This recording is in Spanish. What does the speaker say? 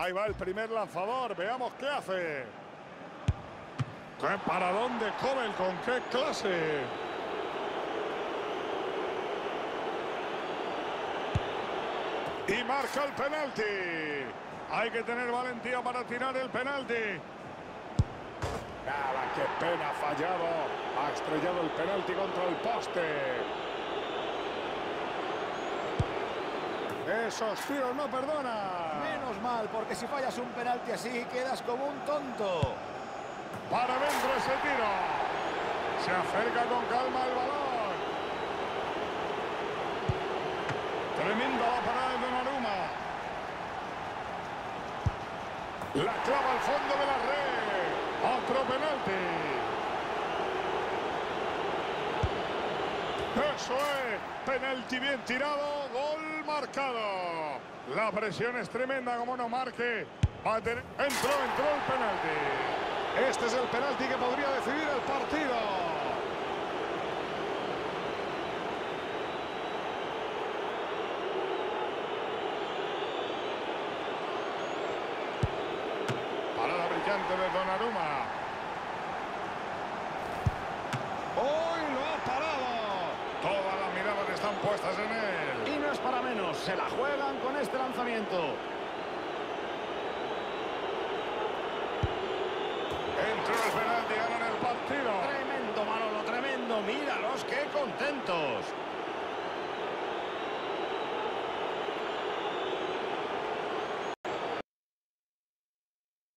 Ahí va el primer lanzador. Veamos qué hace. ¿Qué paradón de Cobel? ¿Con qué clase? Y marca el penalti. Hay que tener valentía para tirar el penalti. ¡Nada, qué pena! Fallado. Ha estrellado el penalti contra el poste. Esos tiros no perdonan. Porque si fallas un penalti así, quedas como un tonto. Para dentro ese tiro. Se acerca con calma el balón. Tremenda la parada de Donnarumma. La clava al fondo de la red. Otro penalti. Eso es. Penalti bien tirado. Gol marcado. La presión es tremenda como no marque. Va. Entró, entró el penalti. Este es el penalti que podría decidir el partido. Parada brillante de Donnarumma. Hoy lo ha parado. Todas las miradas están puestas en él. Y no es para se la juegan con este lanzamiento. Entró el penalti, ganan el partido. Tremendo, Manolo, tremendo. Míralos, qué contentos.